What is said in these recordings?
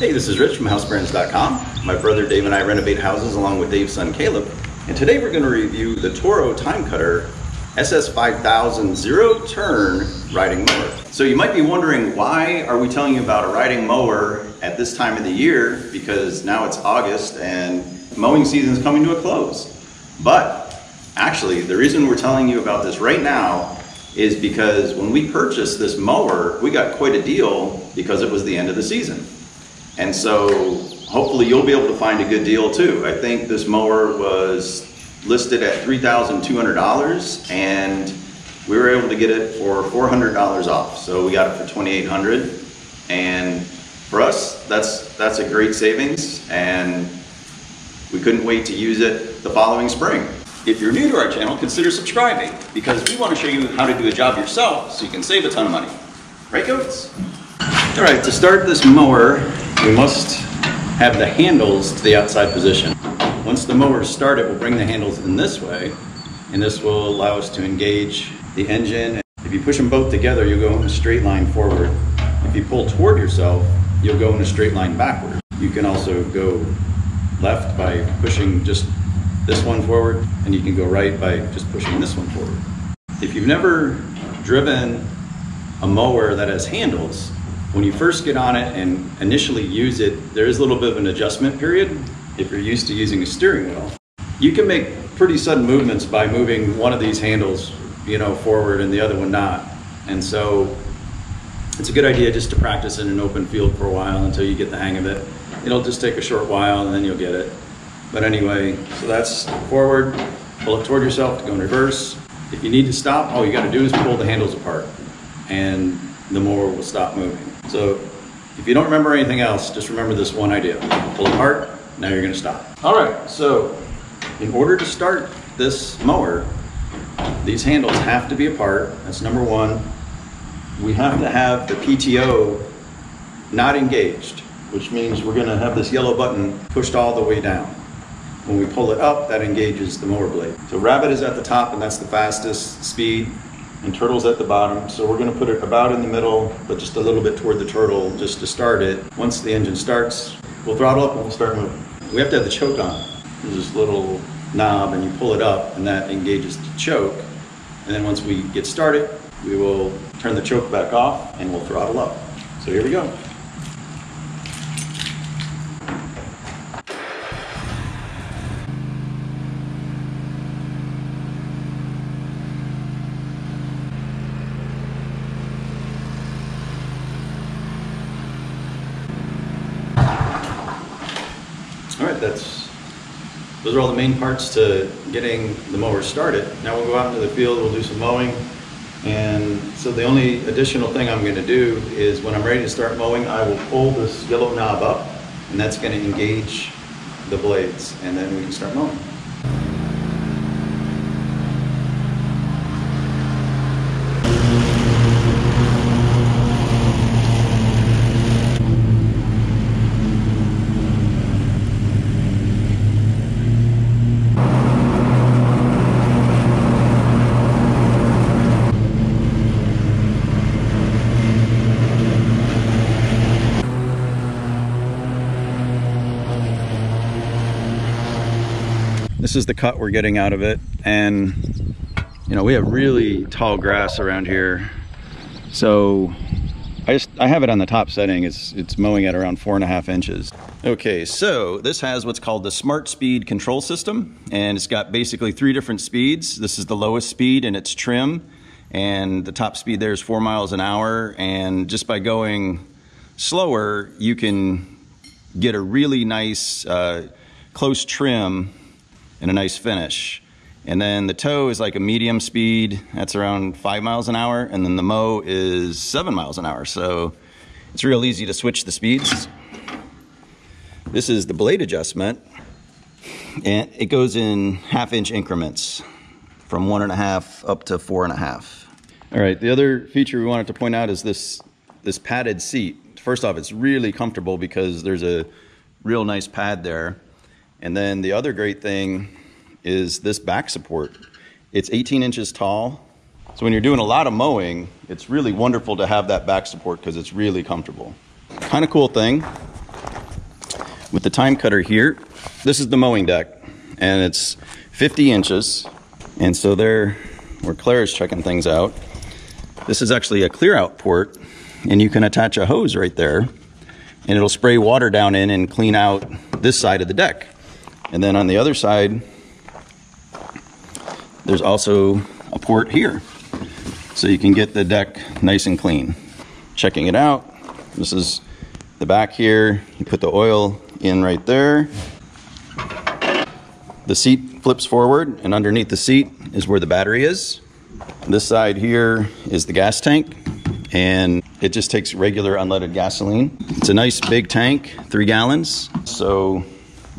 Hey, this is Rich from HouseBarons.com. My brother Dave and I renovate houses along with Dave's son Caleb. And today we're going to review the Toro Time Cutter SS5000 zero turn riding mower. So you might be wondering why are we telling you about a riding mower at this time of the year? Because now it's August and mowing season is coming to a close. But actually, the reason we're telling you about this right now is because when we purchased this mower, we got quite a deal because it was the end of the season. And so hopefully you'll be able to find a good deal too. I think this mower was listed at $3,200 and we were able to get it for $400 off. So we got it for 2,800 and for us, that's, that's a great savings and we couldn't wait to use it the following spring. If you're new to our channel, consider subscribing because we want to show you how to do a job yourself so you can save a ton of money. Right, goats? All right, to start this mower, we must have the handles to the outside position. Once the mower is started, we'll bring the handles in this way, and this will allow us to engage the engine. If you push them both together, you'll go in a straight line forward. If you pull toward yourself, you'll go in a straight line backward. You can also go left by pushing just this one forward, and you can go right by just pushing this one forward. If you've never driven a mower that has handles, when you first get on it and initially use it, there is a little bit of an adjustment period if you're used to using a steering wheel. You can make pretty sudden movements by moving one of these handles, you know, forward and the other one not. And so it's a good idea just to practice in an open field for a while until you get the hang of it. It'll just take a short while and then you'll get it. But anyway, so that's forward, pull it toward yourself to go in reverse. If you need to stop, all you gotta do is pull the handles apart and the mower will stop moving. So if you don't remember anything else, just remember this one idea. Pull apart, now you're gonna stop. All right, so in order to start this mower, these handles have to be apart. That's number one. We have to have the PTO not engaged, which means we're gonna have this yellow button pushed all the way down. When we pull it up, that engages the mower blade. So rabbit is at the top and that's the fastest speed and turtle's at the bottom. So we're gonna put it about in the middle, but just a little bit toward the turtle just to start it. Once the engine starts, we'll throttle up and we'll start moving. We have to have the choke on. There's this little knob and you pull it up and that engages the choke. And then once we get started, we will turn the choke back off and we'll throttle up. So here we go. All right, that's, those are all the main parts to getting the mower started. Now we'll go out into the field, we'll do some mowing. And so the only additional thing I'm gonna do is when I'm ready to start mowing, I will pull this yellow knob up and that's gonna engage the blades and then we can start mowing. This is the cut we're getting out of it. And, you know, we have really tall grass around here. So I just, I have it on the top setting. It's, it's mowing at around four and a half inches. Okay, so this has what's called the Smart Speed Control System. And it's got basically three different speeds. This is the lowest speed and it's trim. And the top speed there is four miles an hour. And just by going slower, you can get a really nice uh, close trim and a nice finish. And then the tow is like a medium speed, that's around five miles an hour, and then the mow is seven miles an hour. So it's real easy to switch the speeds. This is the blade adjustment, and it goes in half inch increments from one and a half up to four and a half. All right, the other feature we wanted to point out is this, this padded seat. First off, it's really comfortable because there's a real nice pad there. And then the other great thing is this back support. It's 18 inches tall. So when you're doing a lot of mowing, it's really wonderful to have that back support because it's really comfortable. Kind of cool thing with the time cutter here, this is the mowing deck, and it's 50 inches. And so there, where Claire is checking things out, this is actually a clear out port, and you can attach a hose right there, and it'll spray water down in and clean out this side of the deck. And then on the other side, there's also a port here, so you can get the deck nice and clean. Checking it out, this is the back here. You put the oil in right there. The seat flips forward, and underneath the seat is where the battery is. This side here is the gas tank, and it just takes regular unleaded gasoline. It's a nice big tank, three gallons, so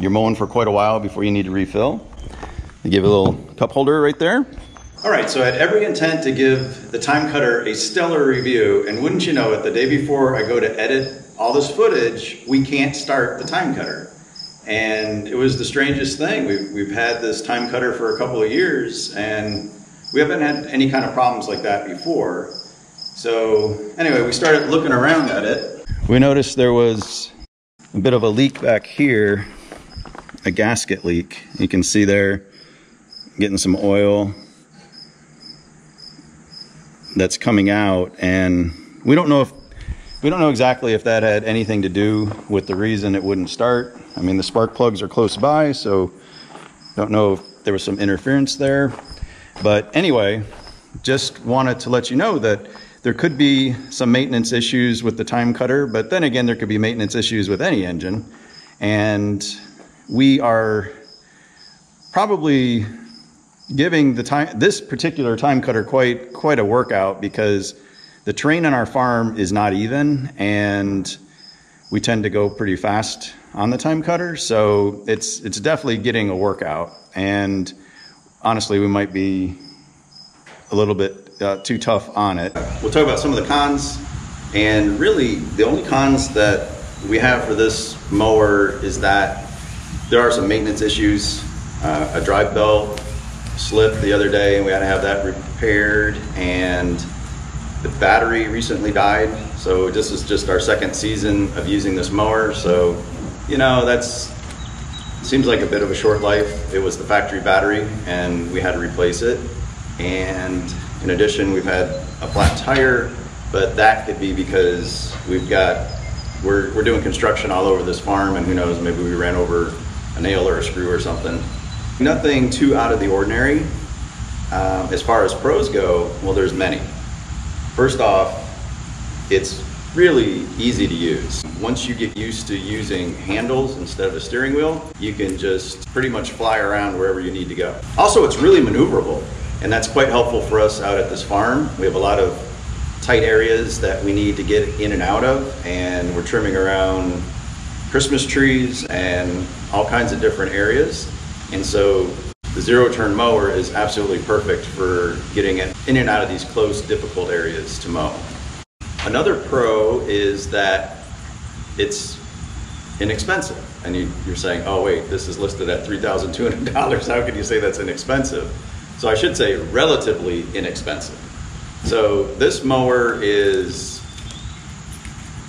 you're mowing for quite a while before you need to refill. They give a little cup holder right there. All right, so I had every intent to give the time cutter a stellar review, and wouldn't you know it, the day before I go to edit all this footage, we can't start the time cutter. And it was the strangest thing. We've, we've had this time cutter for a couple of years, and we haven't had any kind of problems like that before. So anyway, we started looking around at it. We noticed there was a bit of a leak back here, a gasket leak. You can see there, getting some oil that's coming out and we don't know if we don't know exactly if that had anything to do with the reason it wouldn't start. I mean, the spark plugs are close by, so don't know if there was some interference there. But anyway, just wanted to let you know that there could be some maintenance issues with the time cutter, but then again, there could be maintenance issues with any engine. And we are probably giving the time this particular time cutter quite quite a workout because the terrain on our farm is not even and we tend to go pretty fast on the time cutter. So it's it's definitely getting a workout and honestly we might be a little bit uh, too tough on it. We'll talk about some of the cons and really the only cons that we have for this mower is that there are some maintenance issues uh, a drive belt slipped the other day and we had to have that repaired and the battery recently died, so this is just our second season of using this mower. So, you know, that's seems like a bit of a short life. It was the factory battery, and we had to replace it. And in addition, we've had a flat tire, but that could be because we've got we're we're doing construction all over this farm, and who knows, maybe we ran over a nail or a screw or something. Nothing too out of the ordinary. Um, as far as pros go, well, there's many. First off, it's really easy to use. Once you get used to using handles instead of a steering wheel, you can just pretty much fly around wherever you need to go. Also, it's really maneuverable, and that's quite helpful for us out at this farm. We have a lot of tight areas that we need to get in and out of, and we're trimming around Christmas trees and all kinds of different areas. And so the zero turn mower is absolutely perfect for getting it in and out of these close, difficult areas to mow. Another pro is that it's inexpensive. And you, are saying, oh, wait, this is listed at $3,200. How can you say that's inexpensive? So I should say relatively inexpensive. So this mower is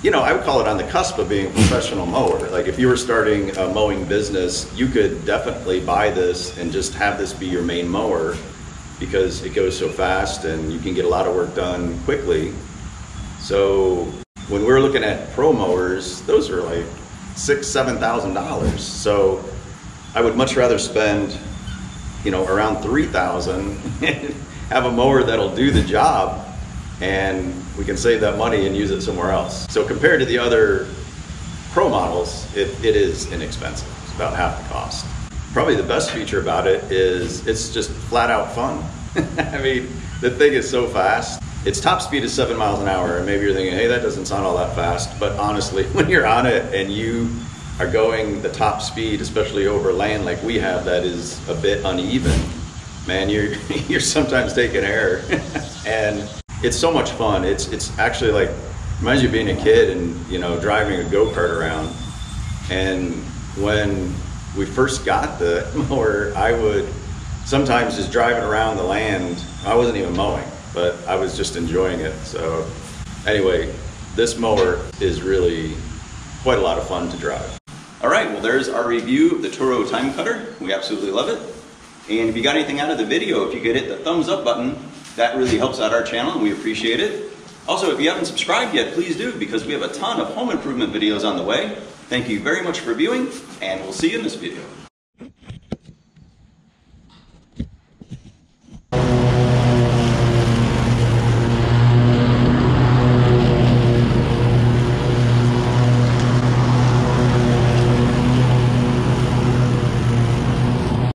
you know, I would call it on the cusp of being a professional mower. Like if you were starting a mowing business, you could definitely buy this and just have this be your main mower because it goes so fast and you can get a lot of work done quickly. So when we're looking at pro mowers, those are like six, seven thousand dollars. So I would much rather spend, you know, around three thousand and have a mower that'll do the job and we can save that money and use it somewhere else. So compared to the other Pro models, it, it is inexpensive. It's about half the cost. Probably the best feature about it is it's just flat out fun. I mean, the thing is so fast. Its top speed is seven miles an hour, and maybe you're thinking, hey, that doesn't sound all that fast. But honestly, when you're on it and you are going the top speed, especially over land like we have that is a bit uneven, man, you're you're sometimes taking air. and it's so much fun. It's it's actually like reminds you of being a kid and you know driving a go kart around. And when we first got the mower, I would sometimes just driving around the land. I wasn't even mowing, but I was just enjoying it. So anyway, this mower is really quite a lot of fun to drive. All right, well there's our review of the Toro Time Cutter. We absolutely love it. And if you got anything out of the video, if you could hit the thumbs up button, that really helps out our channel and we appreciate it. Also, if you haven't subscribed yet, please do because we have a ton of home improvement videos on the way. Thank you very much for viewing and we'll see you in this video.